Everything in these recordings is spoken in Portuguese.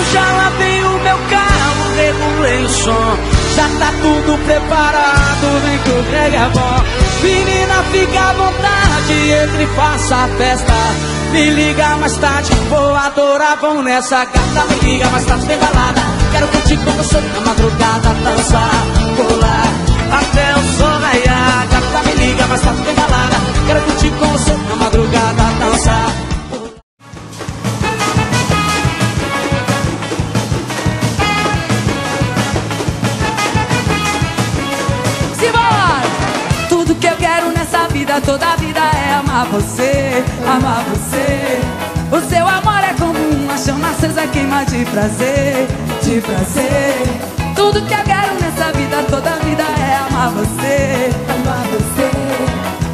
Já já lavei o meu carro, regulei o som. Já tá tudo preparado, vem que o Greg é bom. Menina, fica à vontade, entre e faça a festa. Me liga mais tarde, vou adorar, vão nessa gata. Me liga mais tarde, tem balada. Quero curtir com você na madrugada, dançar. Vou vida, toda vida é amar você, amar você. O seu amor é como uma chama acesa queima de prazer, de prazer. Tudo que eu quero nessa vida, toda vida é amar você, amar você.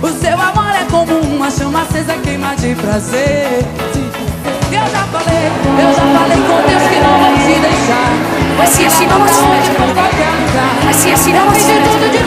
O seu amor é como uma chama acesa queima de prazer. Eu já falei, eu já falei com Deus que não vou te deixar. Mas se assim não for, qualquer lugar. Mas se assim não for, tudo de